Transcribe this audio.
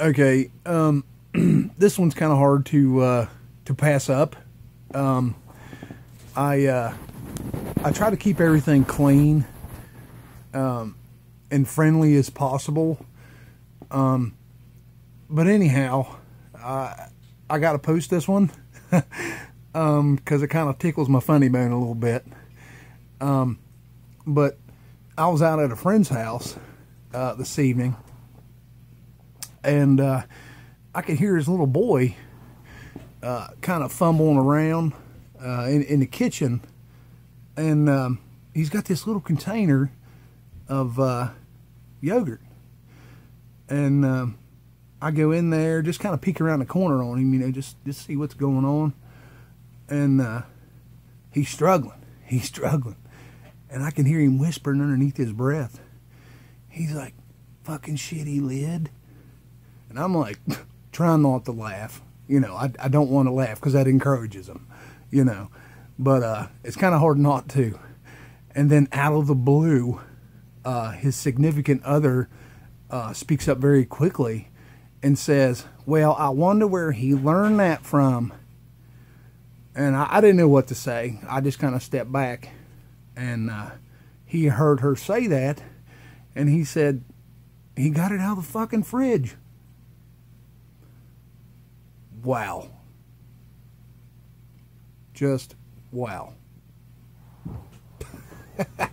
Okay, um, this one's kind of hard to uh, to pass up. Um, I uh, I try to keep everything clean um, and friendly as possible. Um, but anyhow, uh, I got to post this one because um, it kind of tickles my funny bone a little bit. Um, but I was out at a friend's house uh, this evening and uh, I could hear his little boy uh, kind of fumbling around uh, in, in, the kitchen, and um, he's got this little container of uh, yogurt, and um, I go in there, just kind of peek around the corner on him, you know, just just see what's going on, and uh, he's struggling, he's struggling, and I can hear him whispering underneath his breath. He's like, "Fucking shitty lid." And I'm like, trying not to laugh. You know, I, I don't want to laugh because that encourages them, you know. But uh, it's kind of hard not to. And then out of the blue, uh, his significant other uh, speaks up very quickly and says, Well, I wonder where he learned that from. And I, I didn't know what to say. I just kind of stepped back. And uh, he heard her say that. And he said, He got it out of the fucking fridge. Wow. Just wow.